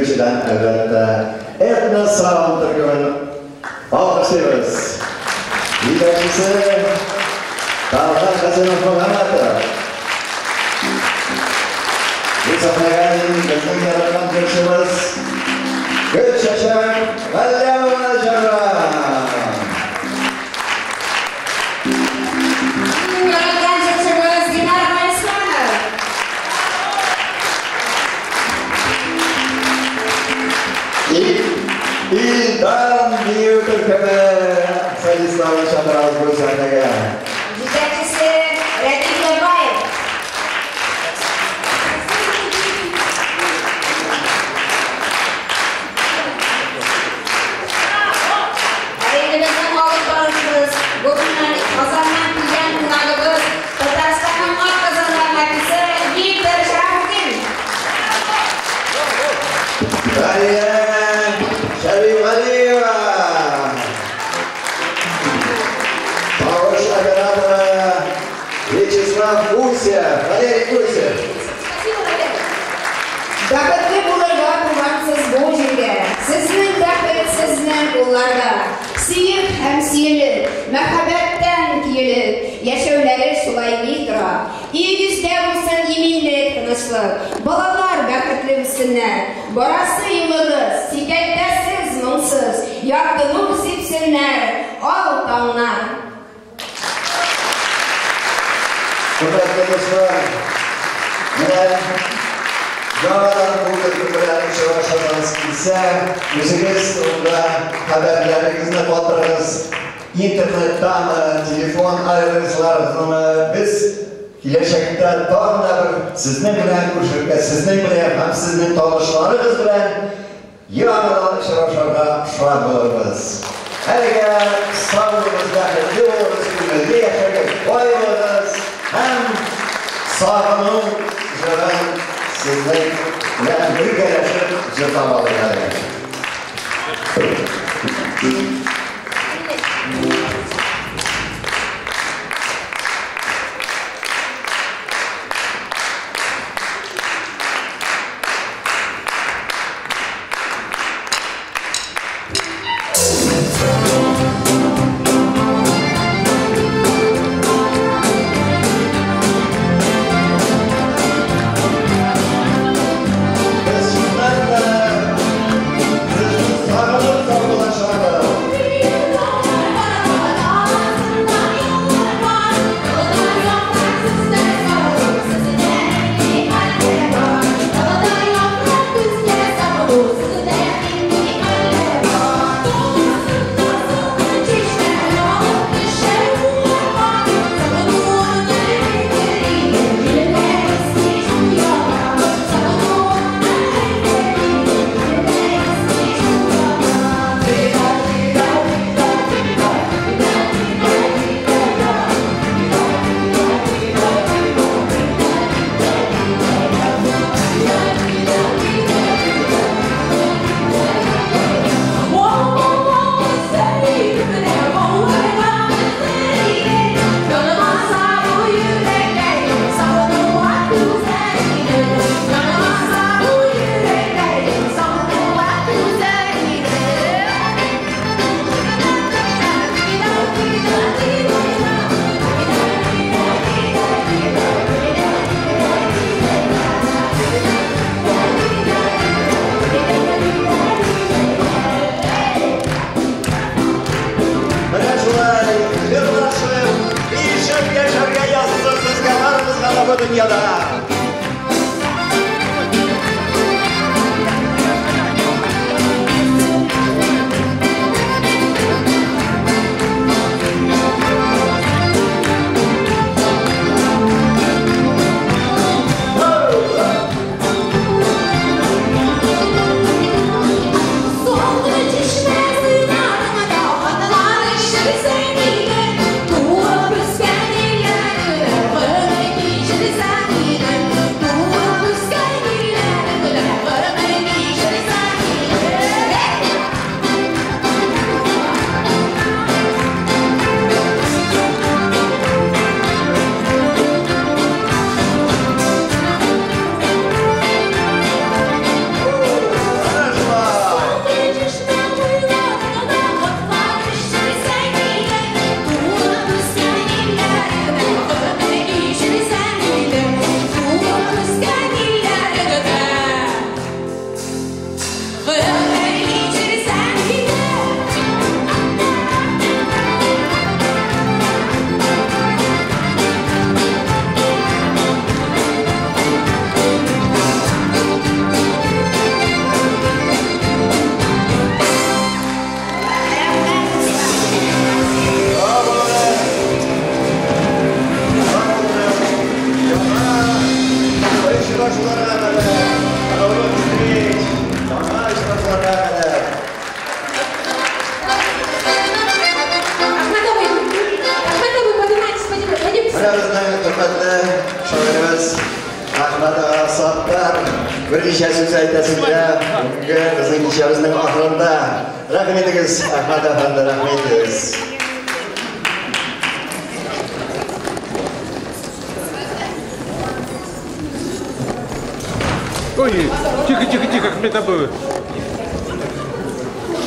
Türkçeden elbette Edna Sağım Türkmen alkışlıyoruz. Lidercisi Tarhan Kazanov Mehmet'tir. Bu sefer sahneye bizim yaratılan Türkçemiz Gülşeşen Velle Sahara Sahara Sahara Сүйіп һәм сүйіліп, мәхәббәттән киелеп, яшәүләре шулай ни тора. Өйгездә булсын иминлек, тынычлык, балалар бақытлы үссеннәр. Барасы юлыгыз, сикәттәсез, моңсыз, якты нур сипсеннәр, ал Жаңадан бұл түркілерін шығаршаныңыз келсе, өзіңіз онда хабарларыңызды қалдырыңыз. Интернеттан, телефон айырыңызларыңызды біз келешекте тағы да бір сіздің білән көршілікке, сіздің білән һәм сіздің танышыларыңыз білән яңадан шығаршанға ұшырап болырмыз. Әлгі саулығыңызда бәхетті болыңыз, күңілде яшәгән бай болыңыз һәм сағыну na antiga já estava ligada a essa. Ахмад Ага Саттар берничә сүз әйтәсез дә бүгенге безнең кичәбезнең ахырында. Рәхмәт итегез, Ахмад әфәнде, рәхмәт итегез. Ой, тихо, тихо, тихо, Ахмет Абы.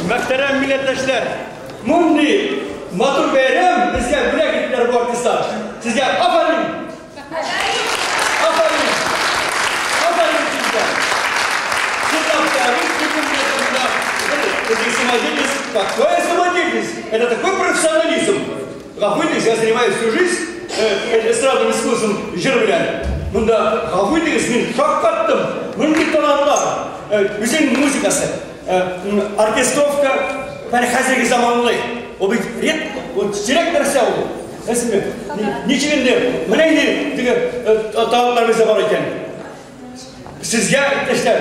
Muhterem milletveşler, Mundi, Matur Beyrem, bizge güle gittiler bu artistler. Sizge aferin. Это самодеятельность, какая самодеятельность? Это такой профессионализм. Гафуйтис, я занимаюсь всю жизнь э, эстрадным искусством жирвля. Мында Гафуйтис, мен шок каттым. Мында талантлар. Өзен музыкасы. оркестровка бәрі қазіргі заманлы ол бит рет вот сирек нәрсе ол әсіме ничегінде міне не тігі таланттар бізде бар екен сізге іптестер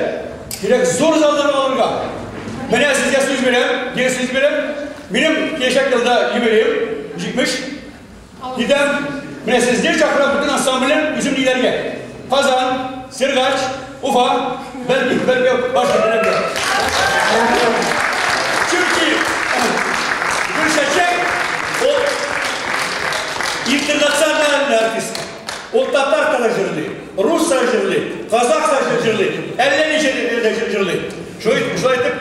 керек зор залдар алуға міне сізге сөз беремін не сөз беремін менің келешек жылда юбилейім жетміш неден міне сіздер шақырам бүтін ассамблея үзімділерге қазан сергач уфа бәлки бәлки башқа жердерге Çünkü Gülşeçek o internasyonel artist. O Tatar tarajırlı, Rus tarajırlı, Kazak tarajırlı, Ellen tarajırlı. Şöyle, şöyle etip,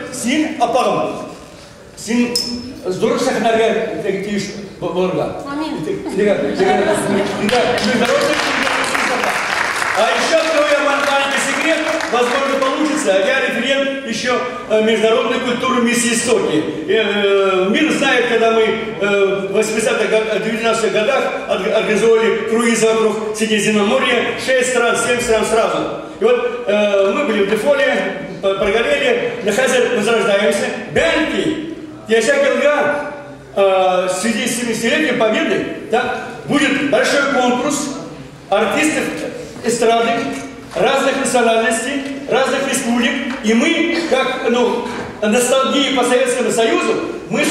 sin apağım. Sin здорово сахнарга тегиш борга. Амин. Дига, дига, дига, международный а еще я маленький секрет, возможно получится. Я референт еще международной культуры миссии Истоки. Мир знает, когда мы в 80-х, 90-х годах организовали круизы вокруг Средиземноморья, 6 стран, 7 стран сразу. И вот мы были в Дефоле, прогорели, на Хазер возрождаемся. Бянки, Яша Гелга, в связи с 70-летием Победы, да, будет большой конкурс артистов эстрады разных национальностей, разных республик. И мы, как ну, ностальгии по Советскому Союзу, мы